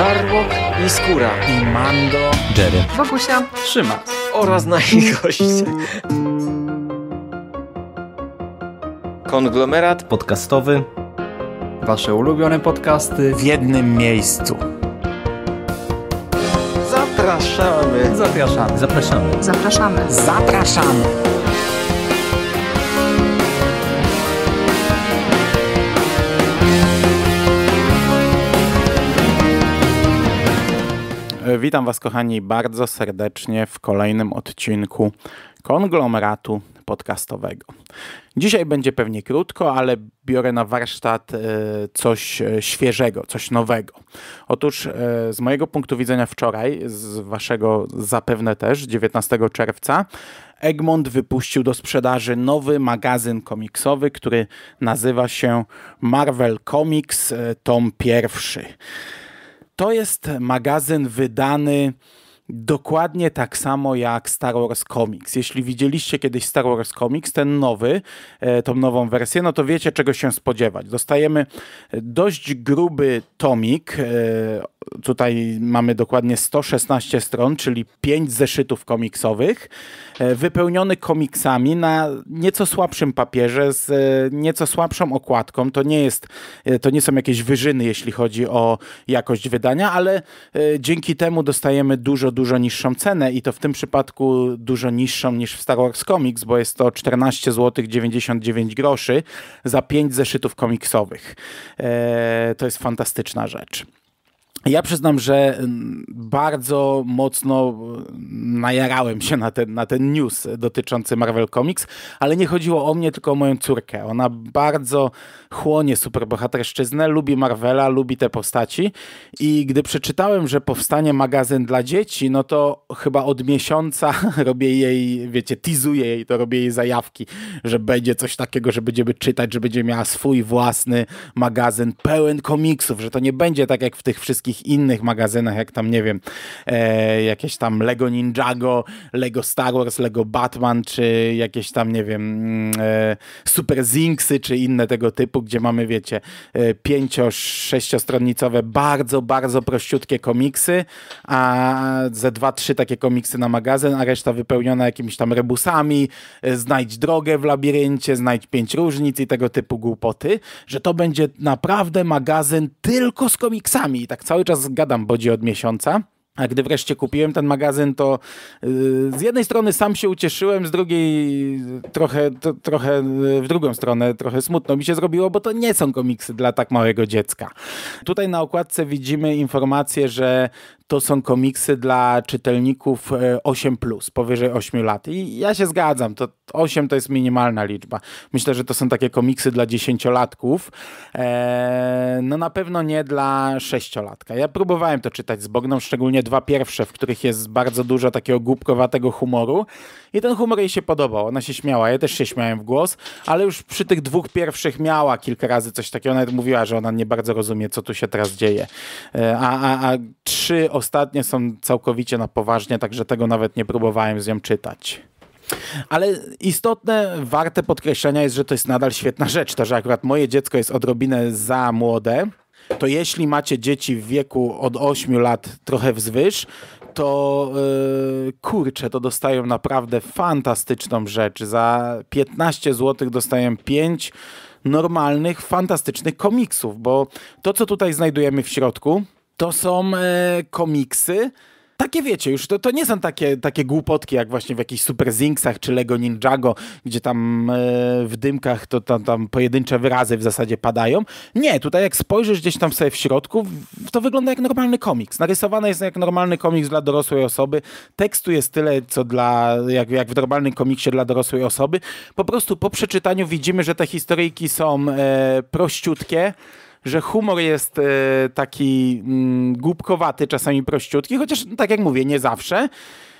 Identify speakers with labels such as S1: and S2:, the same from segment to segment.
S1: Żarłok i Skóra
S2: i Mando,
S3: Jerry,
S4: Bogusia,
S2: Trzyma
S1: oraz nasi goście. Konglomerat
S3: podcastowy.
S2: Wasze ulubione podcasty w jednym miejscu.
S1: Zapraszamy.
S2: Zapraszamy.
S3: Zapraszamy.
S4: zapraszamy.
S2: Zapraszamy. Witam Was, kochani, bardzo serdecznie w kolejnym odcinku konglomeratu podcastowego. Dzisiaj będzie pewnie krótko, ale biorę na warsztat e, coś e, świeżego, coś nowego. Otóż e, z mojego punktu widzenia wczoraj, z Waszego zapewne też, 19 czerwca, Egmont wypuścił do sprzedaży nowy magazyn komiksowy, który nazywa się Marvel Comics, tom pierwszy. To jest magazyn wydany dokładnie tak samo jak Star Wars Comics. Jeśli widzieliście kiedyś Star Wars Comics, ten nowy, e, tą nową wersję, no to wiecie czego się spodziewać. Dostajemy dość gruby tomik. Tutaj mamy dokładnie 116 stron, czyli 5 zeszytów komiksowych, e, wypełniony komiksami na nieco słabszym papierze, z e, nieco słabszą okładką. To nie jest, e, to nie są jakieś wyżyny, jeśli chodzi o jakość wydania, ale dzięki temu dostajemy dużo, dużo niższą cenę i to w tym przypadku dużo niższą niż w Star Wars Comics, bo jest to 14 zł 99 groszy za 5 zeszytów komiksowych. To jest fantastyczna rzecz. Ja przyznam, że mm, bardzo mocno mm, najarałem się na ten, na ten news dotyczący Marvel Comics, ale nie chodziło o mnie, tylko o moją córkę. Ona bardzo chłonie superbohaterszczyznę, lubi Marvela, lubi te postaci i gdy przeczytałem, że powstanie magazyn dla dzieci, no to chyba od miesiąca robię jej, wiecie, teasuję jej, to robię jej zajawki, że będzie coś takiego, że będziemy czytać, że będzie miała swój własny magazyn pełen komiksów, że to nie będzie tak jak w tych wszystkich innych magazynach, jak tam, nie wiem, e, jakieś tam Lego Ninjago, Lego Star Wars, Lego Batman, czy jakieś tam, nie wiem, mm, e, Super Zinksy, czy inne tego typu, gdzie mamy, wiecie, e, pięcio, sześciostronnicowe, bardzo, bardzo prościutkie komiksy, a ze dwa, trzy takie komiksy na magazyn, a reszta wypełniona jakimiś tam rebusami, e, znajdź drogę w labiryncie, znajdź pięć różnic i tego typu głupoty, że to będzie naprawdę magazyn tylko z komiksami. I tak cały czas gadam bodzi od miesiąca. A gdy wreszcie kupiłem ten magazyn, to yy, z jednej strony sam się ucieszyłem, z drugiej trochę, to, trochę yy, w drugą stronę trochę smutno mi się zrobiło, bo to nie są komiksy dla tak małego dziecka. Tutaj na okładce widzimy informację, że to są komiksy dla czytelników e, 8, powyżej 8 lat. I ja się zgadzam, to 8 to jest minimalna liczba. Myślę, że to są takie komiksy dla dziesięciolatków. E, no na pewno nie dla sześciolatka. Ja próbowałem to czytać z Bogną, szczególnie dwa pierwsze, w których jest bardzo dużo takiego głupkowatego humoru. I ten humor jej się podobał. Ona się śmiała, ja też się śmiałem w głos, ale już przy tych dwóch pierwszych miała kilka razy coś takiego. Nawet mówiła, że ona nie bardzo rozumie, co tu się teraz dzieje. E, a, a, a trzy ostatnie są całkowicie na poważnie, także tego nawet nie próbowałem z nią czytać. Ale istotne, warte podkreślenia jest, że to jest nadal świetna rzecz. To, że akurat moje dziecko jest odrobinę za młode, to jeśli macie dzieci w wieku od 8 lat trochę wzwyż, to yy, kurczę, to dostają naprawdę fantastyczną rzecz. Za 15 zł dostają 5 normalnych, fantastycznych komiksów, bo to, co tutaj znajdujemy w środku, to są e, komiksy. Takie wiecie, już to, to nie są takie, takie głupotki jak właśnie w jakichś Super Zinksach czy Lego Ninjago, gdzie tam e, w dymkach to tam, tam pojedyncze wyrazy w zasadzie padają. Nie, tutaj jak spojrzysz gdzieś tam sobie w środku, to wygląda jak normalny komiks. Narysowany jest jak normalny komiks dla dorosłej osoby. Tekstu jest tyle, co dla, jak, jak w normalnym komiksie dla dorosłej osoby. Po prostu po przeczytaniu widzimy, że te historyjki są e, prościutkie, że humor jest e, taki mm, głupkowaty, czasami prościutki, chociaż no, tak jak mówię, nie zawsze.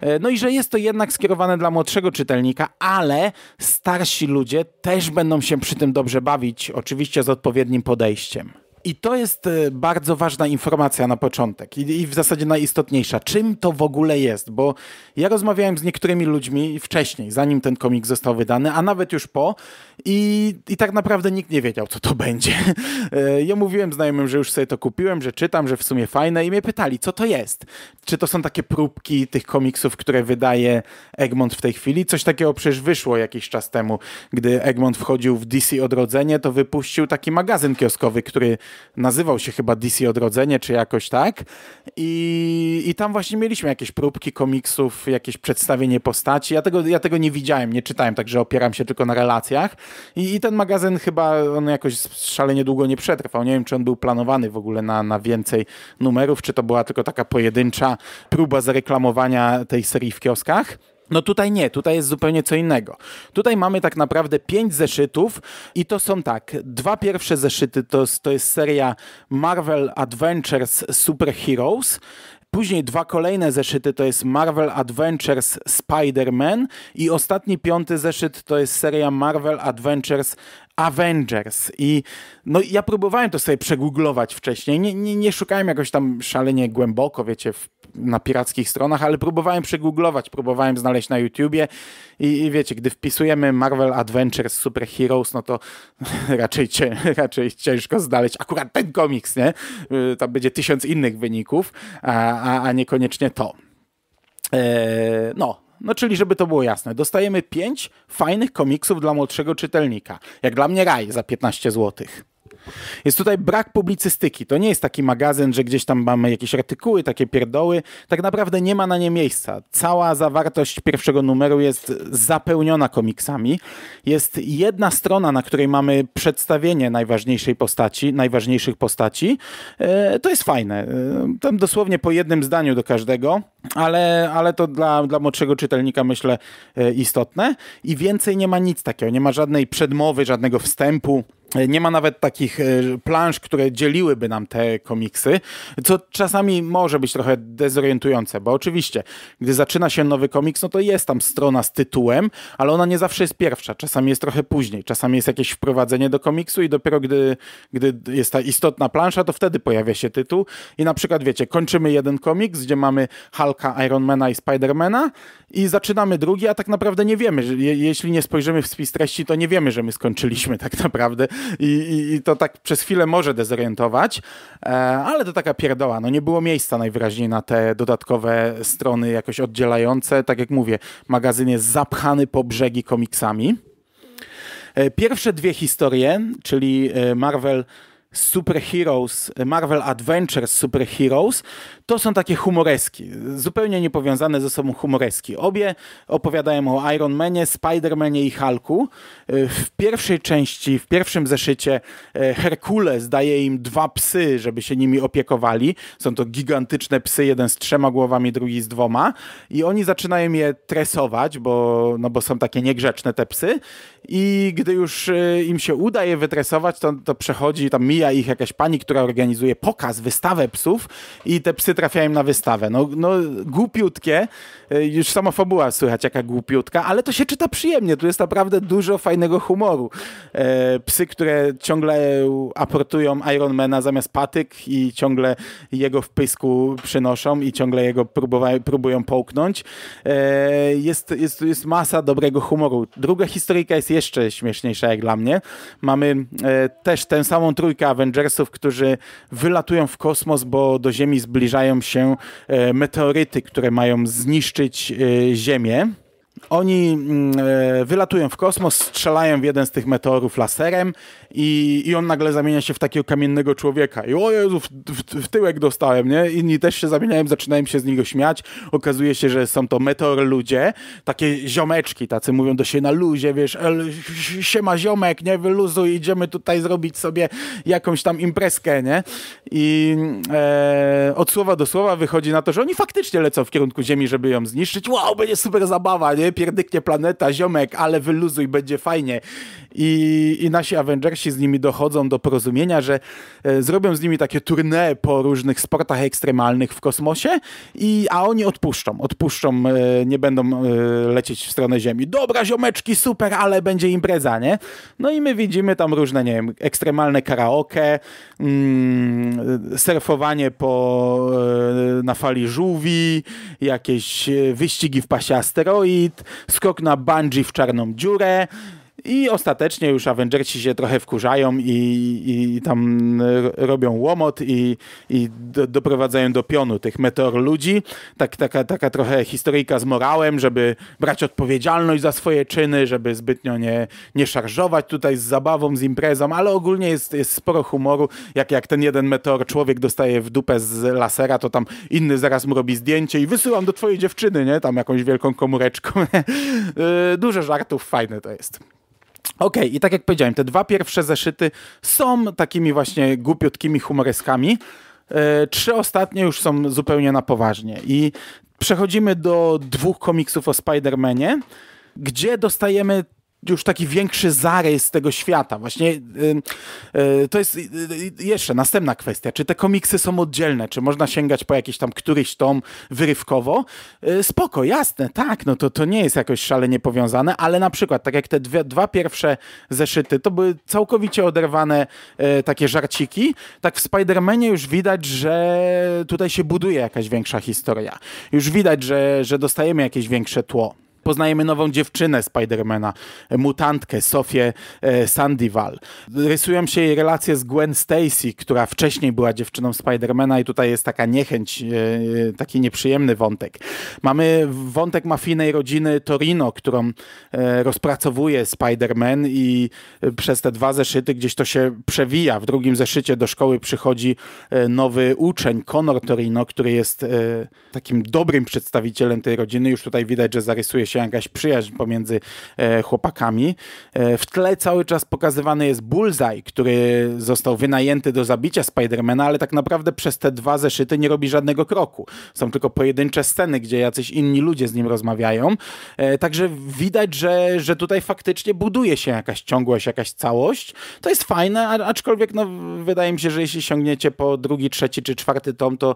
S2: E, No i że jest to jednak skierowane dla młodszego czytelnika, ale starsi ludzie też będą się przy tym dobrze bawić, oczywiście z odpowiednim podejściem. I to jest e, bardzo ważna informacja na początek i, w zasadzie najistotniejsza. Czym to w ogóle jest? Bo ja rozmawiałem z niektórymi ludźmi wcześniej, zanim ten komik został wydany, a nawet już po i, i tak naprawdę nikt nie wiedział, co to będzie. E, ja mówiłem znajomym, że już sobie to kupiłem, że czytam, że w sumie fajne i mnie pytali, co to jest? Czy to są takie próbki tych komiksów, które wydaje Egmont w tej chwili? Coś takiego przecież wyszło jakiś czas temu, gdy Egmont wchodził w DC Odrodzenie, to wypuścił taki magazyn kioskowy, który nazywał się chyba DC Odrodzenie, czy jakoś tak. I, i tam właśnie mieliśmy jakieś próbki komiksów, jakieś przedstawienie postaci. Ja tego, ja tego nie widziałem, nie czytałem, także opieram się tylko na relacjach. I, i ten magazyn chyba on jakoś szalenie długo nie przetrwał. Nie wiem, czy on był planowany w ogóle na, na więcej numerów, czy to była tylko taka pojedyncza próba zareklamowania tej serii w kioskach. No tutaj nie, tutaj jest zupełnie co innego. Tutaj mamy tak naprawdę pięć zeszytów i to są tak, dwa pierwsze zeszyty to, to jest seria Marvel Adventures Super Heroes, Później dwa kolejne zeszyty to jest Marvel Adventures Spider-Man i ostatni piąty zeszyt to jest seria Marvel Adventures Avengers. I no, ja próbowałem to sobie przegooglować wcześniej. Nie, nie, nie szukałem jakoś tam szalenie głęboko, wiecie, w, na pirackich stronach, ale próbowałem przegooglować, próbowałem znaleźć na YouTubie i, i wiecie, gdy wpisujemy Marvel Adventures Super Heroes, no to raczej, raczej ciężko znaleźć akurat ten komiks, nie? Y, tam będzie tysiąc innych wyników, a, a, a niekoniecznie to. Eee, no, no czyli, żeby to było jasne, dostajemy pięć fajnych komiksów dla młodszego czytelnika. Jak dla mnie raj za 15 złotych. Jest tutaj brak publicystyki. To nie jest taki magazyn, że gdzieś tam mamy jakieś artykuły, takie pierdoły. Tak naprawdę nie ma na nie miejsca. Cała zawartość pierwszego numeru jest zapełniona komiksami. Jest jedna strona, na której mamy przedstawienie najważniejszej postaci, najważniejszych postaci. E, to jest fajne. E, tam dosłownie po jednym zdaniu do każdego, ale, ale to dla, dla młodszego czytelnika myślę e, istotne. I więcej nie ma nic takiego. Nie ma żadnej przedmowy, żadnego wstępu. Nie ma nawet takich e, plansz, które dzieliłyby nam te komiksy, co czasami może być trochę dezorientujące, bo oczywiście, gdy zaczyna się nowy komiks, no to jest tam strona z tytułem, ale ona nie zawsze jest pierwsza, czasami jest trochę później, czasami jest jakieś wprowadzenie do komiksu i dopiero gdy, gdy jest ta istotna plansza, to wtedy pojawia się tytuł i na przykład, wiecie, kończymy jeden komiks, gdzie mamy Hulka, Ironmana i Spidermana i zaczynamy drugi, a tak naprawdę nie wiemy, je, jeśli nie spojrzymy w spis treści, to nie wiemy, że my skończyliśmy tak naprawdę i, i, i to tak przez chwilę może dezorientować, e, ale to taka pierdoła. No nie było miejsca najwyraźniej na te dodatkowe strony jakoś oddzielające. Tak jak mówię, magazyn jest zapchany po brzegi komiksami. E, pierwsze dwie historie, czyli e, Marvel Super Heroes, Marvel Adventures Super Heroes, to są takie humoreski, zupełnie niepowiązane ze sobą humoreski. Obie opowiadają o Iron Manie, Spider-Manie i Hulku. W pierwszej części, w pierwszym zeszycie e, Herkules daje im dwa psy, żeby się nimi opiekowali. Są to gigantyczne psy, jeden z trzema głowami, drugi z dwoma. I oni zaczynają je tresować, bo, no bo są takie niegrzeczne te psy. I gdy już e, im się uda je wytresować, to, to przechodzi, tam mija ich jakaś pani, która organizuje pokaz, wystawę psów i te psy trafiają na wystawę. No, no głupiutkie, e, już sama fabuła słychać jaka głupiutka, ale to się czyta przyjemnie, tu jest naprawdę dużo fajnego humoru. E, psy, które ciągle aportują Ironmana zamiast patyk i ciągle jego w pysku przynoszą i ciągle jego próbują połknąć. E, jest, jest, jest masa dobrego humoru. Druga historyjka jest jeszcze śmieszniejsza jak dla mnie. Mamy też tę samą trójkę Avengersów, którzy wylatują w kosmos, bo do Ziemi zbliżają się e, meteoryty, które mają zniszczyć e, Ziemię. Oni mm, e, wylatują w kosmos, strzelają w jeden z tych meteorów laserem i, i on nagle zamienia się w takiego kamiennego człowieka. I o Jezu, w, w, w tyłek dostałem, nie? Inni też się zamieniają, zaczynają się z niego śmiać. Okazuje się, że są to meteor ludzie, takie ziomeczki, tacy mówią do siebie na luzie, wiesz, siema ziomek, nie? Wyluzuj, idziemy tutaj zrobić sobie jakąś tam imprezkę, nie? I e, od słowa do słowa wychodzi na to, że oni faktycznie lecą w kierunku Ziemi, żeby ją zniszczyć. Wow, będzie super zabawa, nie? Nie? Pierdyknie planeta, ziomek, ale wyluzuj, będzie fajnie. I, I nasi Avengersi z nimi dochodzą do porozumienia, że e, zrobią z nimi takie tournée po różnych sportach ekstremalnych w kosmosie, i, a oni odpuszczą, odpuszczą, e, nie będą e, lecieć w stronę Ziemi. Dobra, ziomeczki, super, ale będzie impreza, nie? No i my widzimy tam różne, nie wiem, ekstremalne karaoke, mm, surfowanie po, e, na fali żółwi, jakieś e, wyścigi w pasie asteroid, skok na bungee w czarną dziurę, i ostatecznie już Avengersi się trochę wkurzają i, i tam robią łomot i, i do, doprowadzają do pionu tych meteor ludzi. Tak, taka, taka trochę historyjka z morałem, żeby brać odpowiedzialność za swoje czyny, żeby zbytnio nie, nie szarżować tutaj z zabawą, z imprezą, ale ogólnie jest, jest sporo humoru. Jak, jak ten jeden meteor człowiek dostaje w dupę z lasera, to tam inny zaraz mu robi zdjęcie i wysyłam do twojej dziewczyny, nie? Tam jakąś wielką komóreczką. Dużo żartów, fajne to jest. Okej, okay, i tak jak powiedziałem, te dwa pierwsze zeszyty są takimi właśnie głupiutkimi humoreskami. E, trzy ostatnie już są zupełnie na poważnie. I przechodzimy do dwóch komiksów o Spider-Manie, gdzie dostajemy już taki większy zarys tego świata. Właśnie y, y, to jest y, jeszcze następna kwestia. Czy te komiksy są oddzielne? Czy można sięgać po jakiś tam któryś tom wyrywkowo? Spoko, jasne, tak, no to, to nie jest jakoś szalenie powiązane, ale na przykład, tak jak te dwie, dwa pierwsze zeszyty, to były całkowicie oderwane takie żarciki, tak w Spider-Manie już widać, że tutaj się buduje jakaś większa historia. Już widać, że, że dostajemy jakieś większe tło. Poznajemy nową dziewczynę Spidermana, mutantkę Sofię e, Sandival. Rysują się jej relacje z Gwen Stacy, która wcześniej była dziewczyną Spidermana i tutaj jest taka niechęć, e, taki nieprzyjemny wątek. Mamy wątek mafijnej rodziny Torino, którą e, rozpracowuje Spiderman i przez te dwa zeszyty gdzieś to się przewija. W drugim zeszycie do szkoły przychodzi nowy uczeń, Conor Torino, który jest takim dobrym przedstawicielem tej rodziny. Już tutaj widać, że zarysuje się się jakaś przyjaźń pomiędzy e, chłopakami. E, w tle cały czas pokazywany jest Bullseye, który został wynajęty do zabicia Spidermana, ale tak naprawdę przez te dwa zeszyty nie robi żadnego kroku. Są tylko pojedyncze sceny, gdzie jacyś inni ludzie z nim rozmawiają. E, także widać, że, że tutaj faktycznie buduje się jakaś ciągłość, jakaś całość. To jest fajne, aczkolwiek no, wydaje mi się, że jeśli sięgniecie po drugi, trzeci czy czwarty tom, to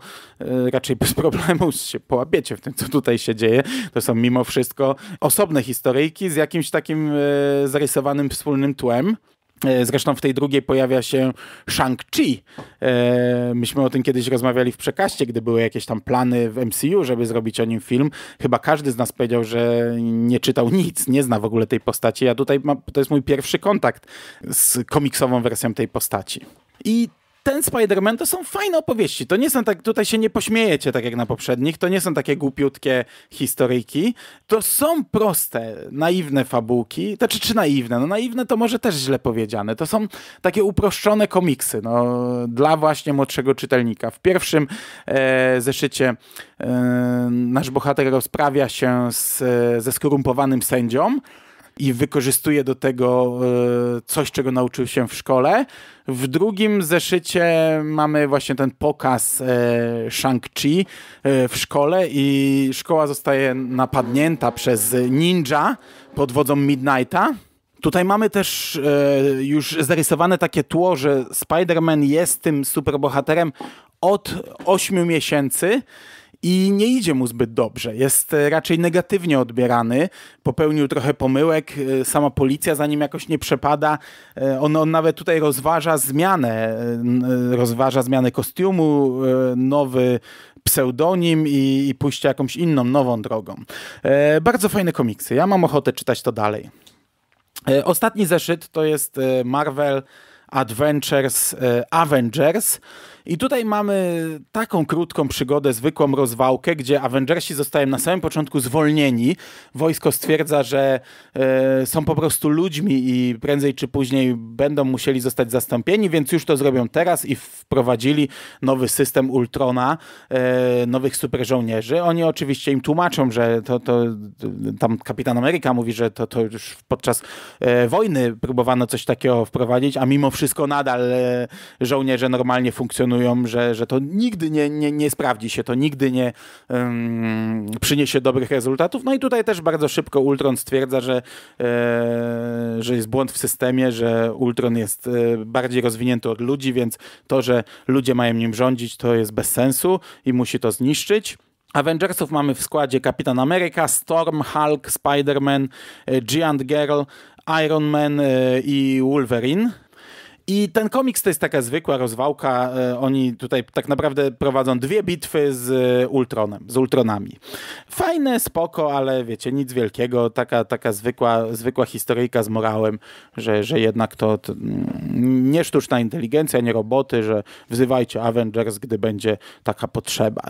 S2: raczej bez problemu się połapiecie w tym, co tutaj się dzieje. To są mimo wszystko osobne historyjki z jakimś takim e, zarysowanym wspólnym tłem. E, zresztą w tej drugiej pojawia się Shang-Chi. E, myśmy o tym kiedyś rozmawiali w przekaście, gdy były jakieś tam plany w MCU, żeby zrobić o nim film. Chyba każdy z nas powiedział, że nie czytał nic, nie zna w ogóle tej postaci. Ja tutaj mam, to jest mój pierwszy kontakt z komiksową wersją tej postaci. I ten Spider-Man to są fajne opowieści. To nie są tak, tutaj się nie pośmiejecie tak jak na poprzednich, to nie są takie głupiutkie historyjki. To są proste, naiwne fabułki. To czy, naiwne? No naiwne to może też źle powiedziane. To są takie uproszczone komiksy no, dla właśnie młodszego czytelnika. W pierwszym e, zeszycie e, nasz bohater rozprawia się z, ze skorumpowanym sędzią, i wykorzystuje do tego e, coś, czego nauczył się w szkole. W drugim zeszycie mamy właśnie ten pokaz e, Shang-Chi e, w szkole i szkoła zostaje napadnięta przez ninja pod wodzą Midnighta. Tutaj mamy też e, już zarysowane takie tło, że Spider-Man jest tym superbohaterem od 8 miesięcy i nie idzie mu zbyt dobrze. Jest e, raczej negatywnie odbierany. Popełnił trochę pomyłek, e, sama policja za nim jakoś nie przepada. E, on, on nawet tutaj rozważa zmianę, rozważa zmianę kostiumu, nowy pseudonim i, i pójście jakąś inną, nową drogą. Bardzo fajne komiksy. Ja mam ochotę czytać to dalej. Ostatni zeszyt to jest Marvel Adventures Avengers. I tutaj mamy taką krótką przygodę, zwykłą rozwałkę, gdzie Avengersi zostają na samym początku zwolnieni. Wojsko stwierdza, że e, są po prostu ludźmi i prędzej czy później będą musieli zostać zastąpieni, więc już to zrobią teraz i wprowadzili nowy system Ultrona, e, nowych super żołnierzy. Oni oczywiście im tłumaczą, że to, to tam Kapitan Ameryka mówi, że to, to już podczas e, wojny próbowano coś takiego wprowadzić, a mimo wszystko nadal e, żołnierze normalnie funkcjonują przekonują, że, że to nigdy nie, nie, nie sprawdzi się, to nigdy nie um, przyniesie dobrych rezultatów. No i tutaj też bardzo szybko Ultron stwierdza, że, e, że jest błąd w systemie, że Ultron jest e, bardziej rozwinięty od ludzi, więc to, że ludzie mają nim rządzić, to jest bez sensu i musi to zniszczyć. Avengersów mamy w składzie Kapitan Ameryka, Storm, Hulk, Spider-Man, e, Giant Girl, Iron Man e, i Wolverine. I ten komiks to jest taka zwykła rozwałka. E, oni tutaj tak naprawdę prowadzą dwie bitwy z Ultronem, z Ultronami. Fajne, spoko, ale wiecie, nic wielkiego. Taka, taka zwykła, zwykła historyjka z morałem, że, że jednak to, to nie sztuczna inteligencja, nie roboty, że wzywajcie Avengers, gdy będzie taka potrzeba.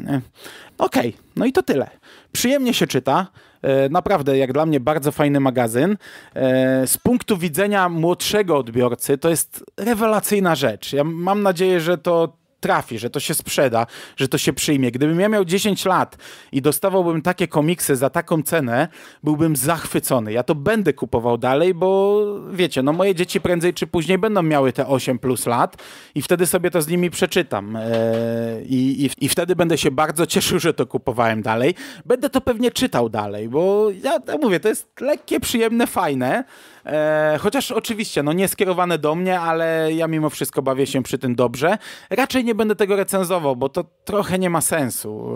S2: Okej, okay, no i to tyle. Przyjemnie się czyta. E, naprawdę, jak dla mnie, bardzo fajny magazyn. E, z punktu widzenia młodszego odbiorcy, to jest rewelacyjna rzecz. Ja mam nadzieję, że to trafi, że to się sprzeda, że to się przyjmie. Gdybym ja miał 10 lat i dostawałbym takie komiksy za taką cenę, byłbym zachwycony. Ja to będę kupował dalej, bo wiecie, no moje dzieci prędzej czy później będą miały te 8 plus lat i wtedy sobie to z nimi przeczytam. Eee, i, i, I wtedy będę się bardzo cieszył, że to kupowałem dalej. Będę to pewnie czytał dalej, bo ja, ja mówię, to jest lekkie, przyjemne, fajne. E, chociaż oczywiście, no nie skierowane do mnie, ale ja mimo wszystko bawię się przy tym dobrze. Raczej nie będę tego recenzował, bo to trochę nie ma sensu.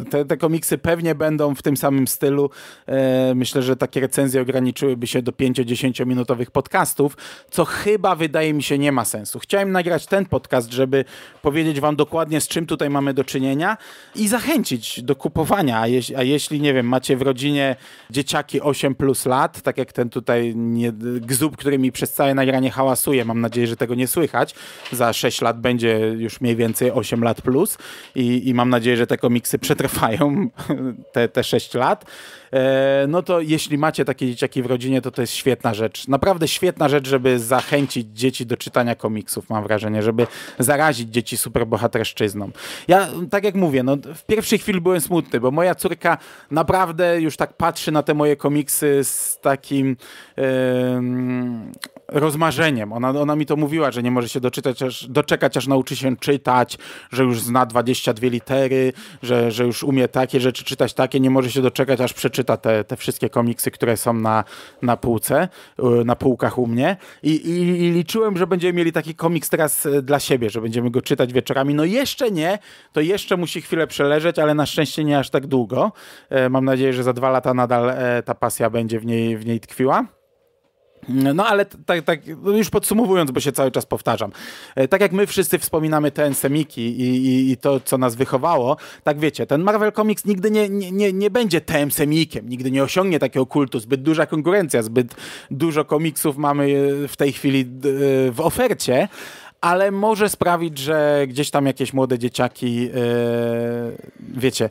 S2: E, te, te komiksy pewnie będą w tym samym stylu. E, myślę, że takie recenzje ograniczyłyby się do 5-10 minutowych podcastów, co chyba wydaje mi się nie ma sensu. Chciałem nagrać ten podcast, żeby powiedzieć wam dokładnie z czym tutaj mamy do czynienia i zachęcić do kupowania. A, jeś, a jeśli, nie wiem, macie w rodzinie dzieciaki 8 plus lat, tak jak ten tutaj nie, gzub, który mi przez całe nagranie hałasuje. Mam nadzieję, że tego nie słychać. Za 6 lat będzie już mniej więcej 8 lat plus i, i mam nadzieję, że te komiksy przetrwają te, te 6 lat. E, no to jeśli macie takie dzieciaki w rodzinie, to to jest świetna rzecz. Naprawdę świetna rzecz, żeby zachęcić dzieci do czytania komiksów, mam wrażenie, żeby zarazić dzieci superbohaterszczyzną. Ja, tak jak mówię, no, w pierwszej chwili byłem smutny, bo moja córka naprawdę już tak patrzy na te moje komiksy z takim rozmarzeniem. Ona, ona mi to mówiła, że nie może się doczytać, aż, doczekać, aż nauczy się czytać, że już zna 22 litery, że, że już umie takie rzeczy czytać, takie, nie może się doczekać, aż przeczyta te, te wszystkie komiksy, które są na, na półce, y, na półkach u mnie. I, i, I liczyłem, że będziemy mieli taki komiks teraz y, dla siebie, że będziemy go czytać wieczorami. No jeszcze nie, to jeszcze musi chwilę przeleżeć, ale na szczęście nie aż tak długo. E, mam nadzieję, że za dwa lata nadal e, ta pasja będzie w niej, w niej tkwiła. No ale tak, tak, już podsumowując, bo się cały czas powtarzam. E, tak jak my wszyscy wspominamy te semiki i, i, i, to, co nas wychowało, tak wiecie, ten Marvel Comics nigdy nie, nie, nie, nie będzie TM semikiem, nigdy nie osiągnie takiego kultu, zbyt duża konkurencja, zbyt dużo komiksów mamy w tej chwili w ofercie, ale może sprawić, że gdzieś tam jakieś młode dzieciaki, wiecie,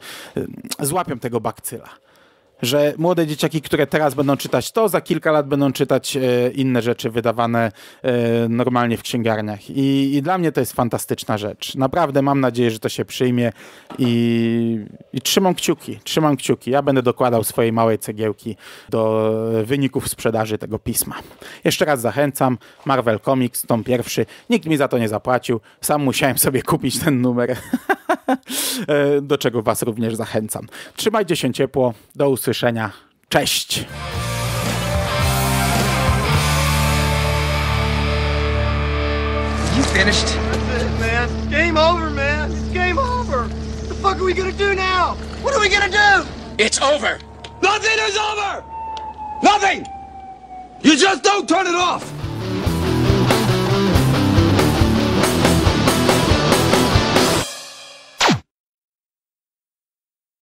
S2: złapią tego bakcyla że młode dzieciaki, które teraz będą czytać to, za kilka lat będą czytać e, inne rzeczy wydawane e, normalnie w księgarniach. I, I, dla mnie to jest fantastyczna rzecz. Naprawdę mam nadzieję, że to się przyjmie i, i trzymam kciuki, trzymam kciuki. Ja będę dokładał swojej małej cegiełki do wyników sprzedaży tego pisma. Jeszcze raz zachęcam, Marvel Comics, tom pierwszy. Nikt mi za to nie zapłacił, sam musiałem sobie kupić ten numer. E, do czego Was również zachęcam. Trzymajcie się ciepło, do usłyszenia. Cześć!
S3: You finished? That's it, man. Game over, man. It's game over. What the fuck are we gonna do now? What are we gonna do?
S4: It's over.
S3: Nothing is over! Nothing! You just don't turn it off!